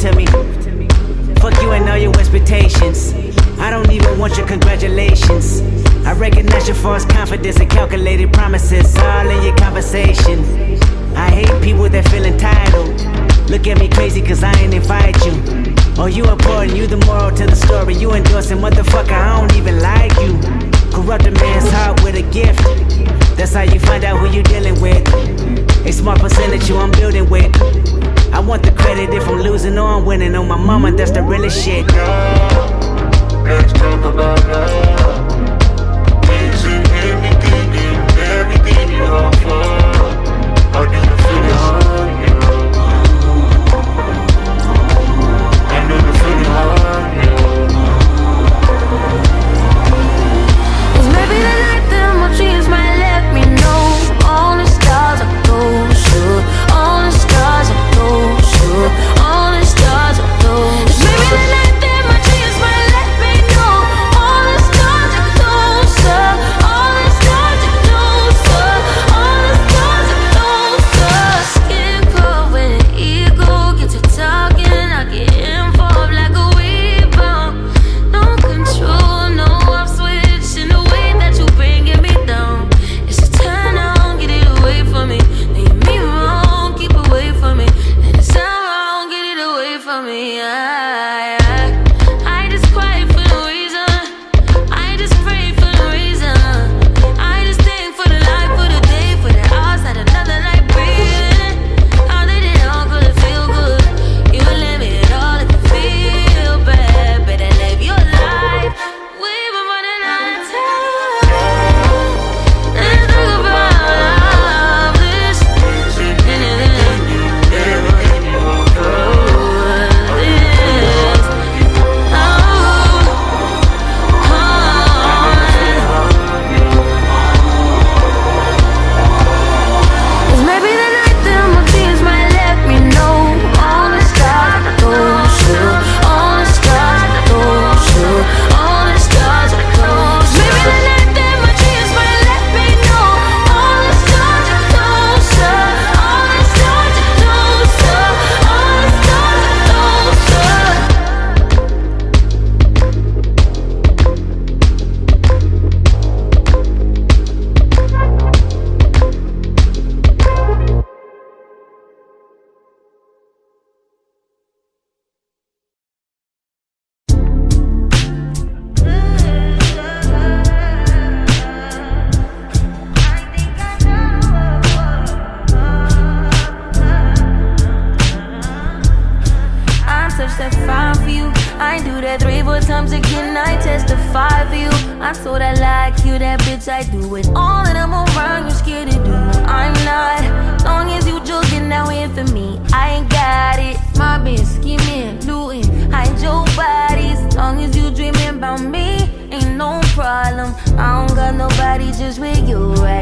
to me. Fuck you and all your expectations. I don't even want your congratulations. I recognize your false confidence and calculated promises all in your conversation. I hate people that feel entitled. Look at me crazy cause I ain't invite you. Oh, you important, you the moral to the story. You endorsing, motherfucker, I don't even like you. Corrupt a man's heart with a gift. That's how you find out who you dealing with. A small percentage you I'm building with. I want the credit if I'm losing or I'm winning. On my mama, that's the realest shit. Let's talk about love.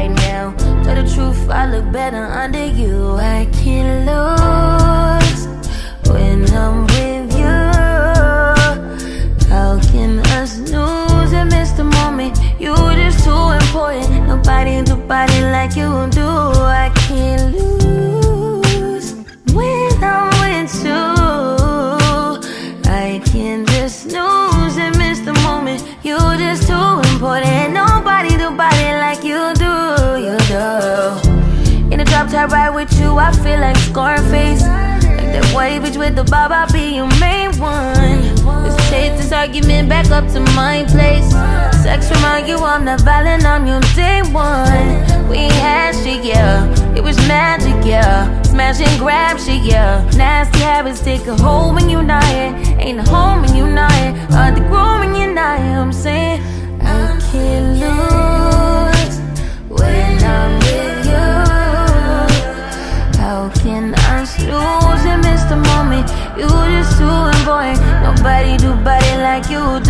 Right now. Tell the truth, I look better under you. I can't lose when I'm with you. How can I snooze and miss the moment? You are just too important. Nobody do body like you do. I top ride with you, I feel like Scarface. Like that white bitch with the bob, I'll be your main one. Let's take this argument back up to my place. Sex remind you I'm not violent, I'm your day one. We had shit, yeah. It was magic, yeah. Smash and grab shit, yeah. Nasty habits take a hold when you're not here. Ain't a home when you're not here. Hard to grow when you're not here. I'm saying I can't lose when I'm with you. How can I snooze and miss the moment? You just too important. Nobody do body like you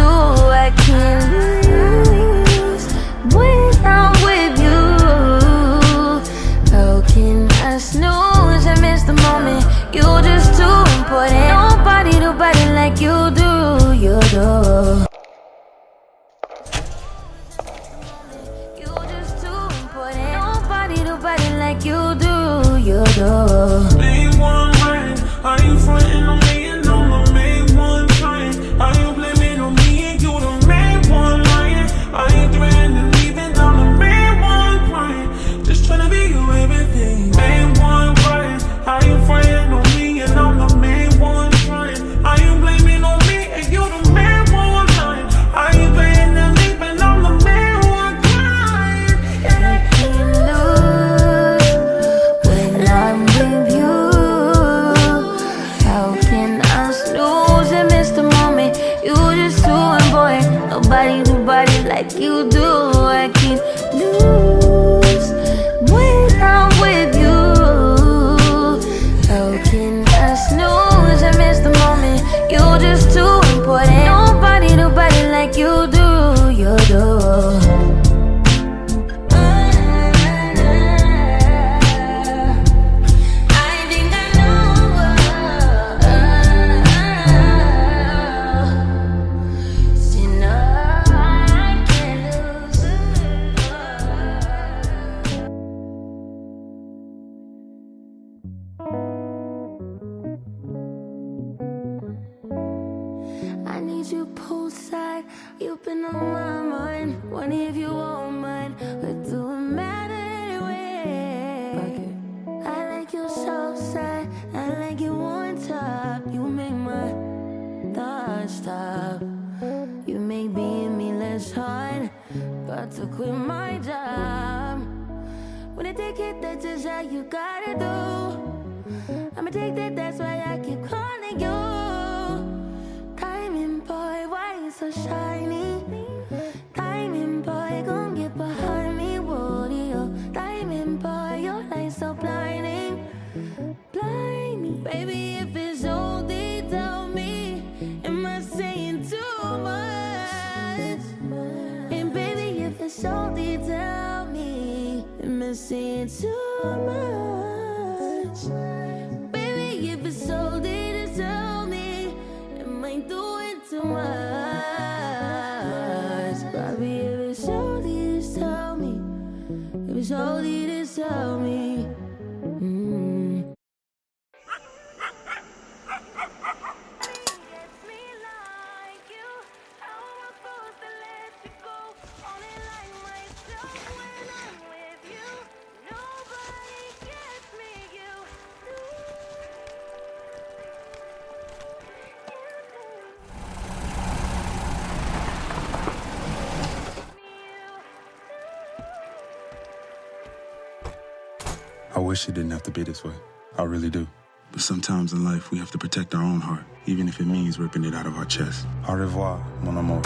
I wish it didn't have to be this way. I really do. But sometimes in life, we have to protect our own heart, even if it means ripping it out of our chest. Au revoir, mon amour.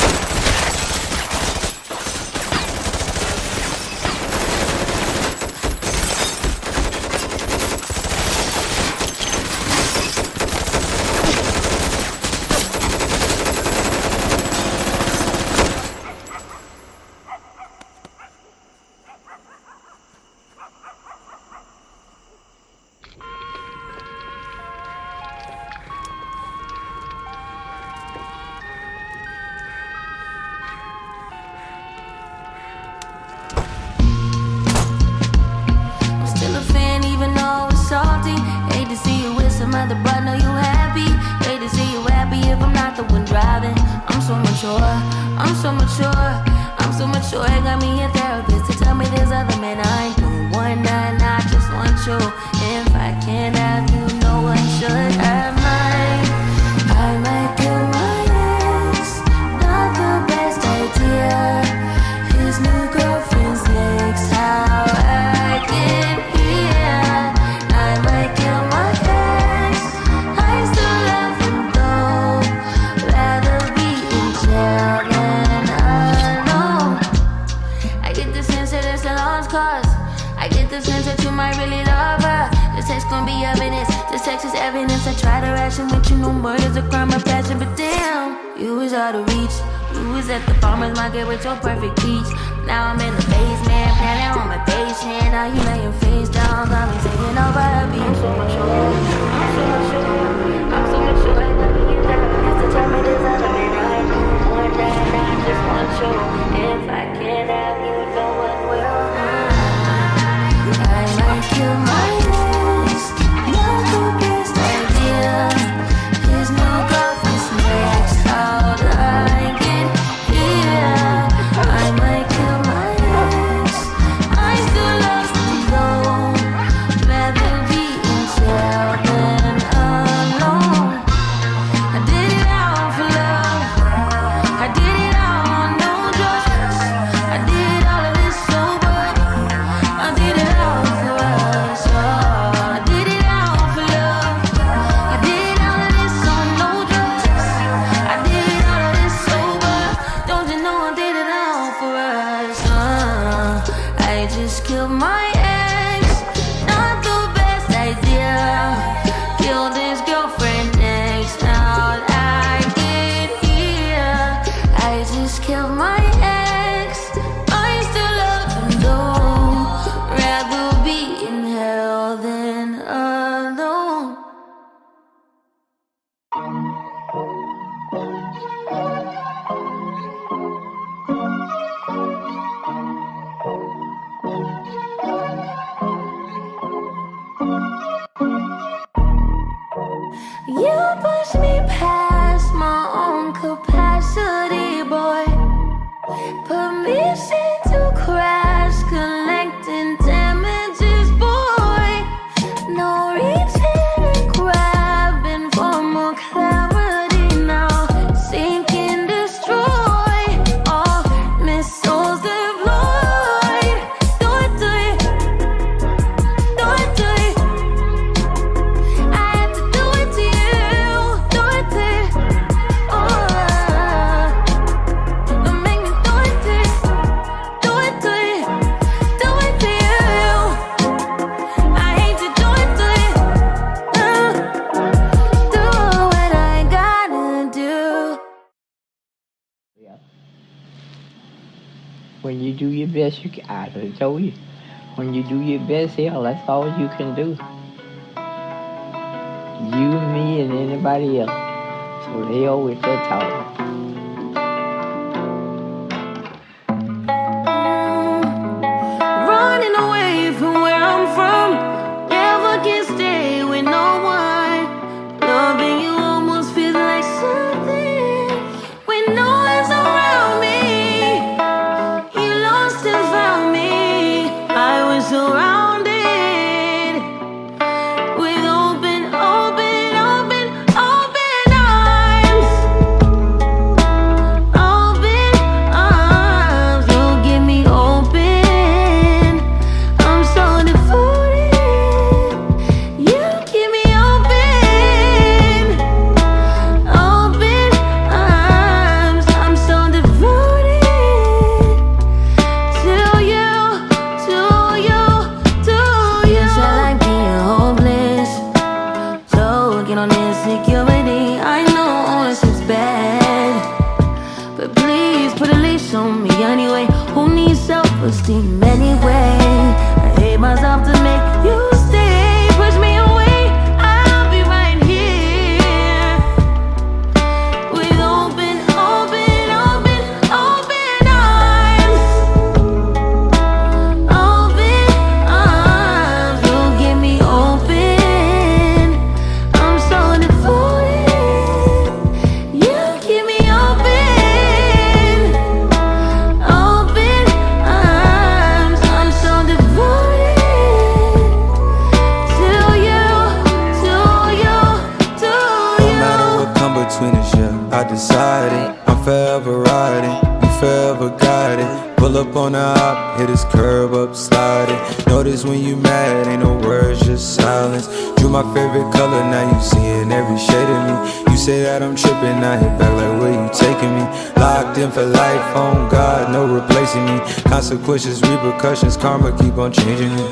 with your perfect peach. Now I'm in Cassidy boy. Permission. I told you. When you do your best, hell, that's all you can do. You, me, and anybody else. So they always that talk. My favorite color, now you seeing every shade of me. You say that I'm tripping, I hit back like where you taking me? Locked in for life, on God, no replacing me. Consequences, repercussions, karma keep on changing me.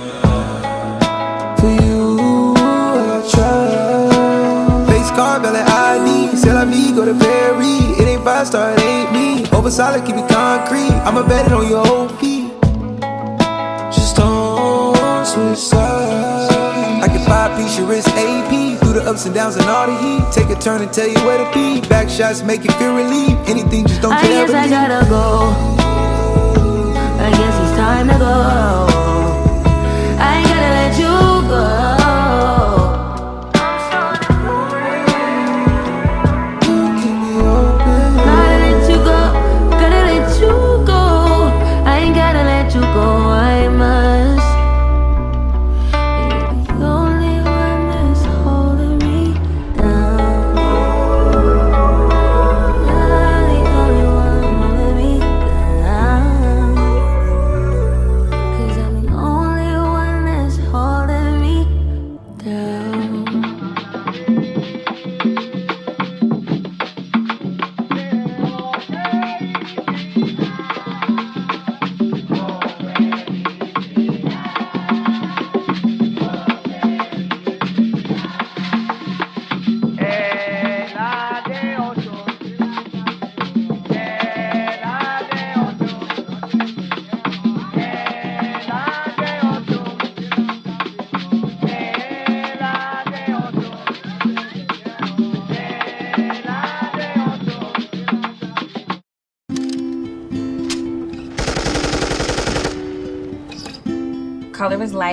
For you, I try. Face card, valid ID. C'est la vie, go to Perry. It ain't five star, it ain't me. Over solid, keep it concrete. I'ma bet it on your feet. Just don't switch sides. I can your wrist AP. Through the ups and downs and all the heat. Take a turn and tell you where to be. Back shots make you feel relief. Anything, just don't I you guess ever I leave. gotta go. I guess it's time to go. I gotta let you go.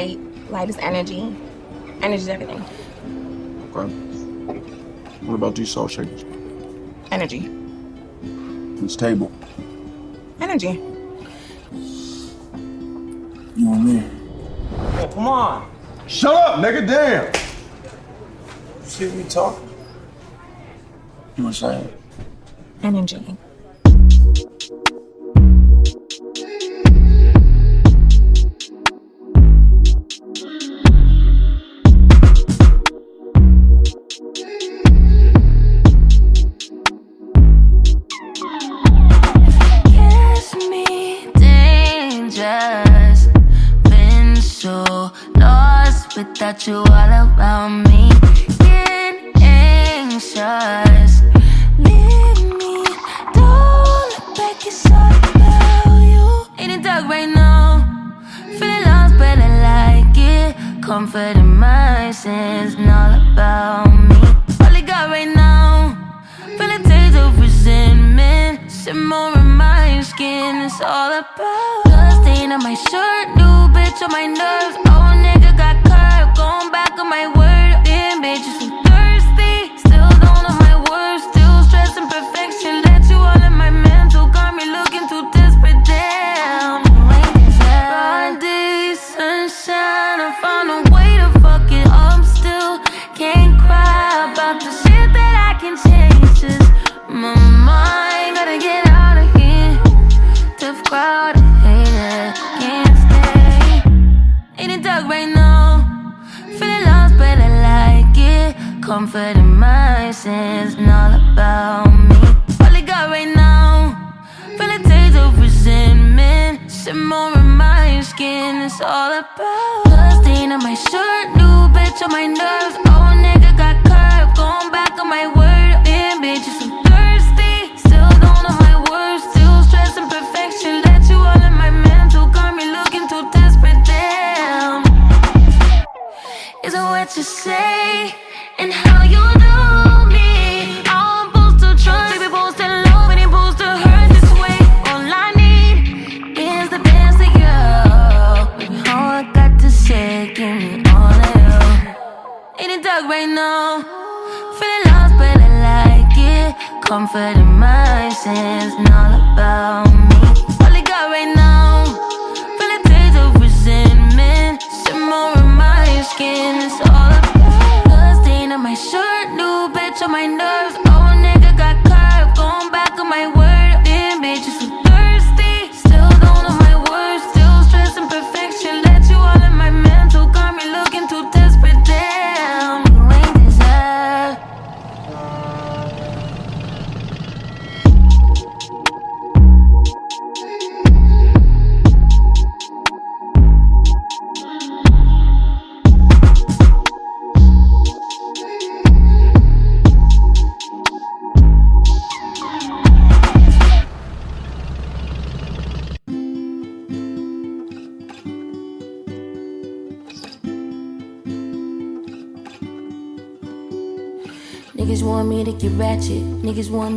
Light. Light is energy. Energy is everything. Okay. What about these salt shakers? Energy. This table. Energy. You and me. Oh, come on. Shut up, nigga. Damn. You see we talking? You were saying? Energy. all about me. Getting anxious. Leave me, don't look back, it's all about you. In the dark right now. Feeling lost but I like it. Comfort in my sins, and all about me. All I got right now. Feeling days of resentment. Simmer in my skin, it's all about Blood on my shirt, new bitch on my nerves, oh of my words. Resentment, simmer in my skin. It's all about blood stain on my shirt, new bitch on my nerves. Old nigga got curved, going back on my word. Damn bitch, you so thirsty, still don't know my words, still stressing perfection. Let you all in my mental, got me looking too desperate. Damn. Is it what you say and how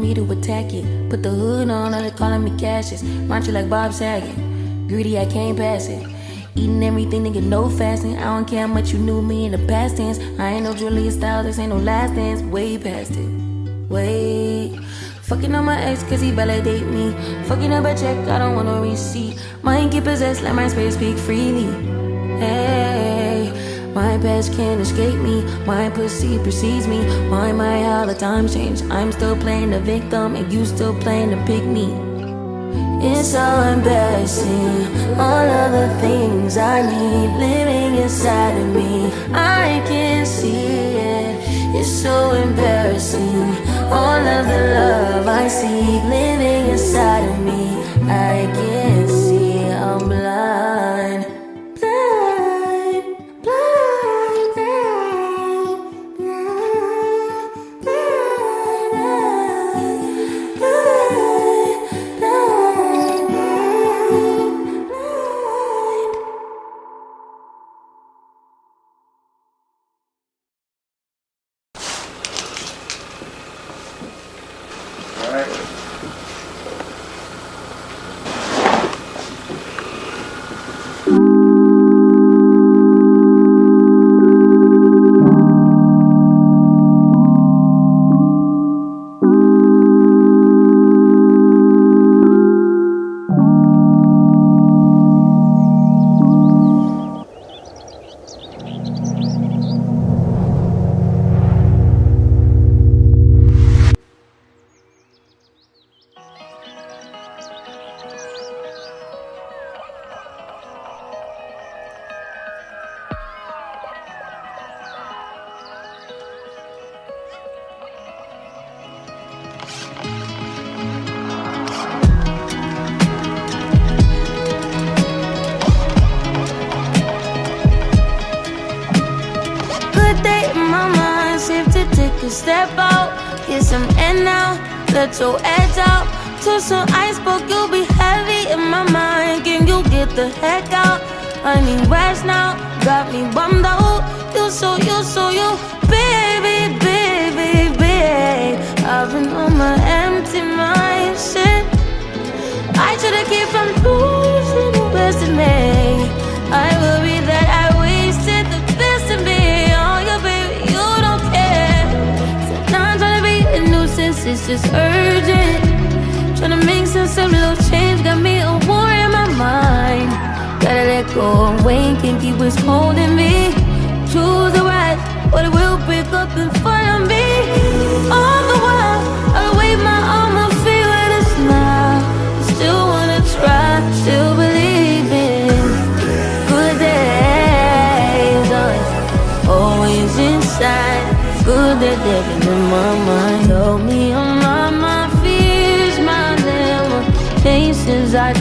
me to attack it. Put the hood on, they calling me Cassius. Macho like Bob Saget. Greedy, I can't pass it. Eating everything, nigga, no fasting. I don't care how much you knew me in the past tense. I ain't no Julia Stiles, this ain't no last dance. Way past it. Wait. Fucking on my ex cause he validate me. Fucking up a check, I don't want no receipt. Mind get possessed, let my space speak freely. Hey, my past can't escape me. My pussy precedes me. Why my how the times change? I'm still playing the victim and you still playing the pick me. It's so embarrassing. All of the things I need living inside of me. I can't see it. It's so embarrassing. All of the love I see living inside of me. I can't your edge out. To some iceberg, you'll be heavy in my mind. Can you get the heck out? I need rest now, got me bummed out. You so, you so, you, baby, baby, baby. I've been on my empty mindset. I should've kept from losing the best of me. I worry that I wasted the best of me. Oh, yeah, baby, you don't care. So now I'm trying to be a nuisance, it's just urgent. Trying to make some of little change, got me a war in my mind. Gotta let go and wait, can't keep what's holding me. Choose the right, but it will break up in front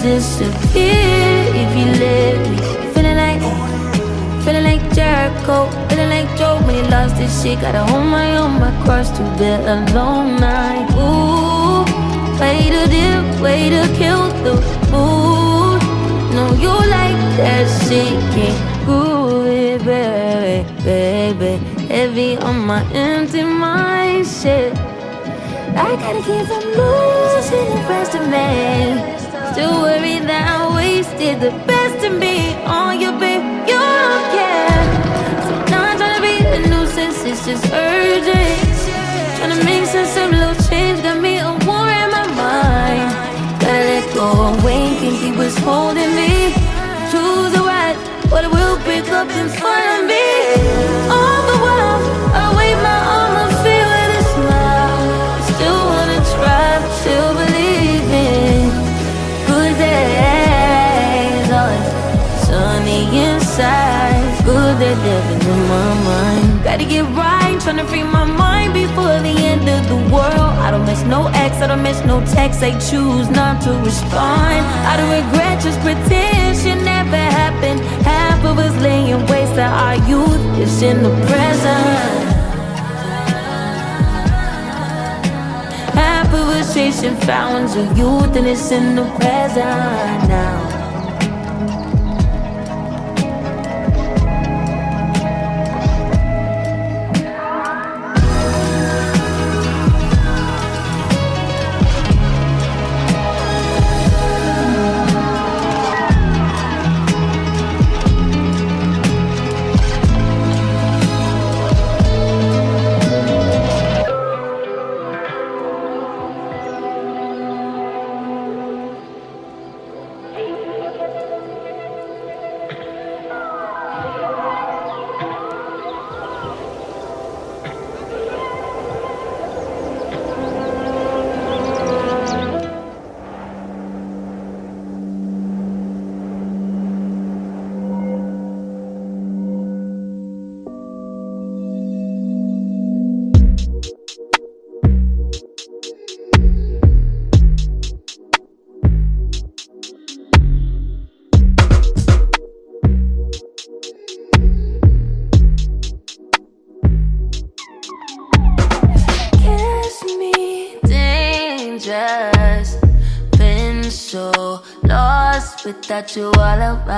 disappear if you let me. Feeling like. Feeling like Jericho, feeling like Job when he lost his shit. Gotta hold my own, my cross to bear a long night. Ooh, way to dip, way to kill the mood. No, you like that shit, can't groove it, baby, baby. Heavy on my empty mind, shit. I gotta keep from losing the rest of me. Still worry that I wasted the best of me on you, babe. You don't care. So now I'm trying to be a nuisance, it's just urgent. Trying to make sense of little change, got me a war in my mind. Gotta let go and wait, can't keep holding me. Choose the right, but it will break up in front of me. All get right, tryna free my mind before the end of the world. I don't miss no ex, I don't miss no text. I choose not to respond. I don't regret, just pretend shit never happened. Half of us laying waste to our youth is in the present. Half of us chasing fountains of youth and it's in the present now.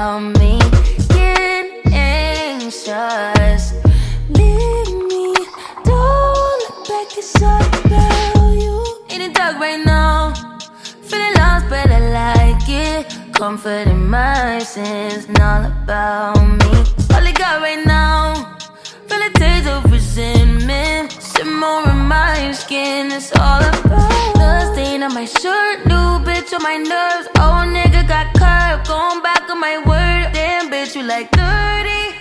Around me. Get anxious. Leave me. Don't look back, it's all about you. In the dark right now. Feeling lost, but I like it. Comfort in my sins, all about me. All I got right now. Resentment Simmer in my skin. It's all about the stain on my shirt. New bitch on my nerves. Old nigga got curved Going back on my word. Damn bitch, you like 30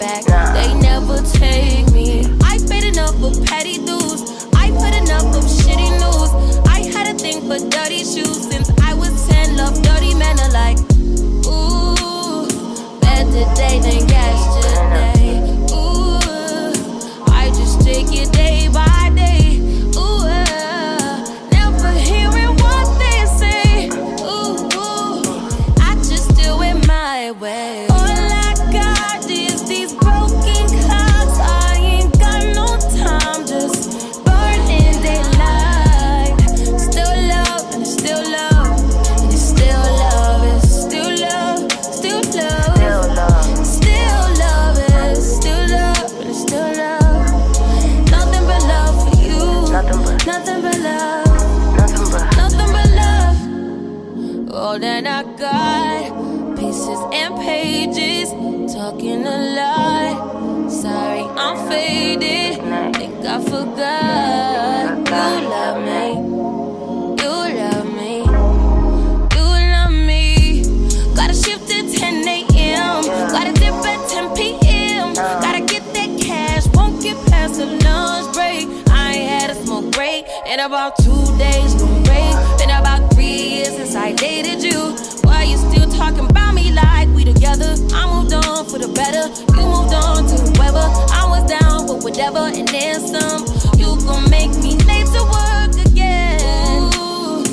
back. They never take me. I paid enough for petty dues. I put enough of shitty news. I had a thing for dirty shoes since I was 10. Love dirty men alike. Ooh, better day All that I got, pieces and pages, talking a lot. Sorry, I'm faded. Think I forgot. You love me. You love me. You love me. Gotta shift at 10 a.m. Gotta dip at 10 p.m. Gotta get that cash. Won't get past the lunch break. I ain't had a smoke break in about two days. No break. Years since I dated you. Why you still talking about me like we together? I moved on for the better. You moved on to whoever. I was down for whatever and then some. You gon' make me late to work again. Ooh,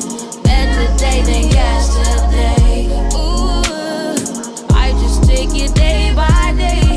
better day than yesterday. Ooh, I just take it day by day.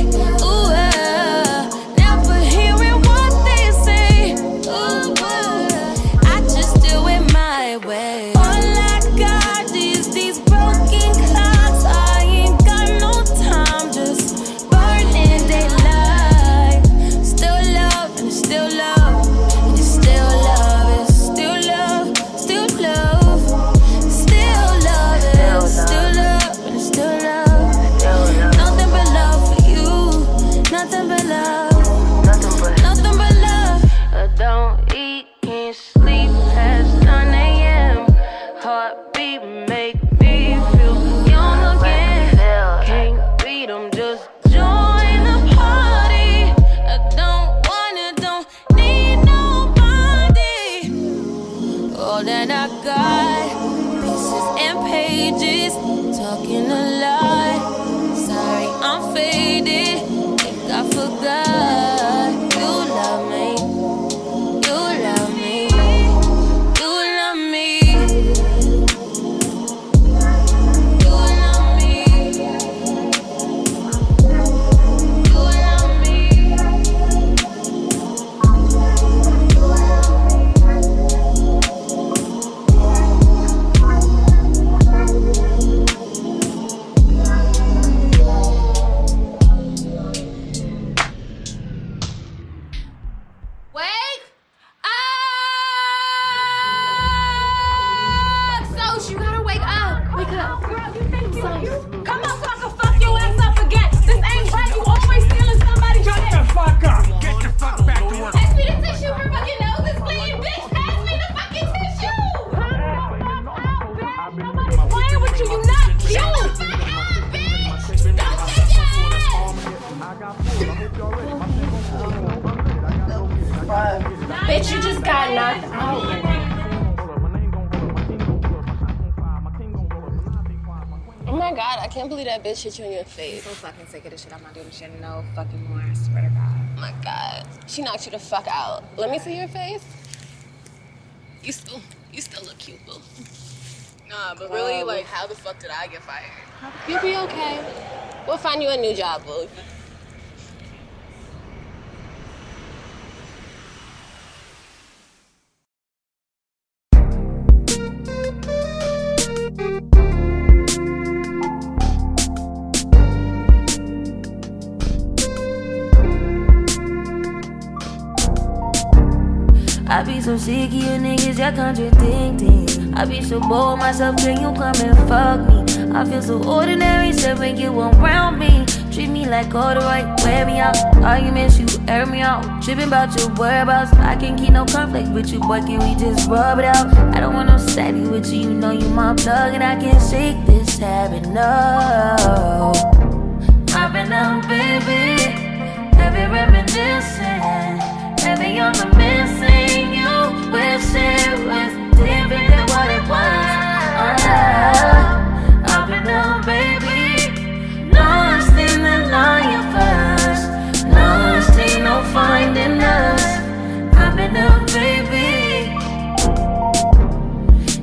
Can't believe that bitch hit you in your face. so fucking sick of this shit. I'm not doing this shit no fucking more. I swear to God. Oh my god. She knocked you the fuck out. Let me see your face. You still you still look cute, boo. Nah, but really, like, how the fuck did I get fired? You'll be okay. We'll find you a new job, boo. So sick of you niggas, y'all contradicting. I be so bored myself, can you come and fuck me? I feel so ordinary, so when you around me. Treat me like all the right, wear me out. Arguments, you air me out. Tripping about your whereabouts. I can't keep no conflict with you, boy. Can we just rub it out? I don't want no steady with you. You know you my plug, and I can't shake this habit. No. I've been baby. Heavy reminiscing. Heavy on the. Was different than what it was. Oh, Out, baby. The no finding us. Baby.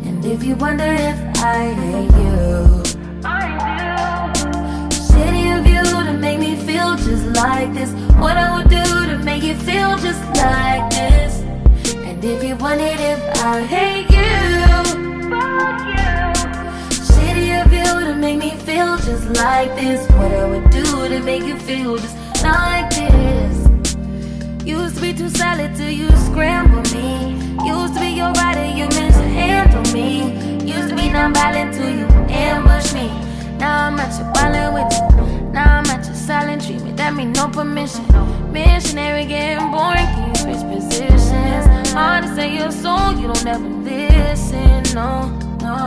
And if you wonder if I hate you, like this. What I would do to make you feel just like this. Used to be too solid till you scramble me. Used to be your rider, you meant to handle me. Used to be non-violent till you ambush me. Now I'm at your violent with you. Now I'm at your silent treatment. That mean no permission. Missionary getting boring. Can you switch positions? Hard to say your soul, you don't ever listen. No, no.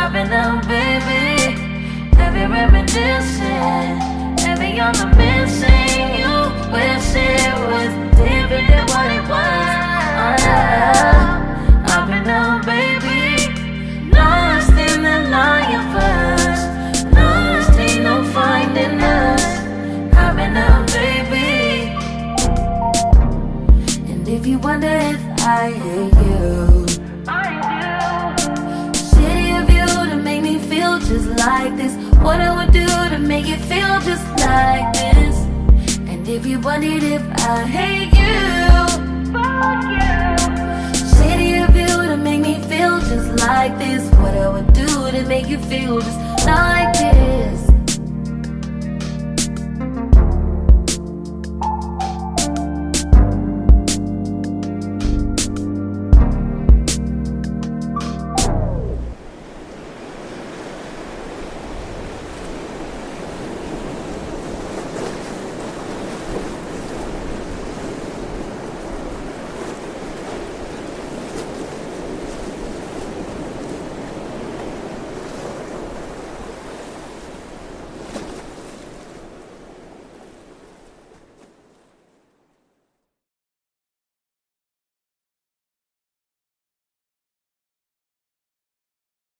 I've been out, baby. Reminiscing. On the missing. You what it was. I've been baby. Lost in the. Lost, ain't no finding us. I've been baby. And if you wonder if I hate you, City of you to make me feel just like this. What I would do to make you feel just like this. And if you wondered if I hate you, City of you to make me feel just like this. What I would do to make you feel just like this.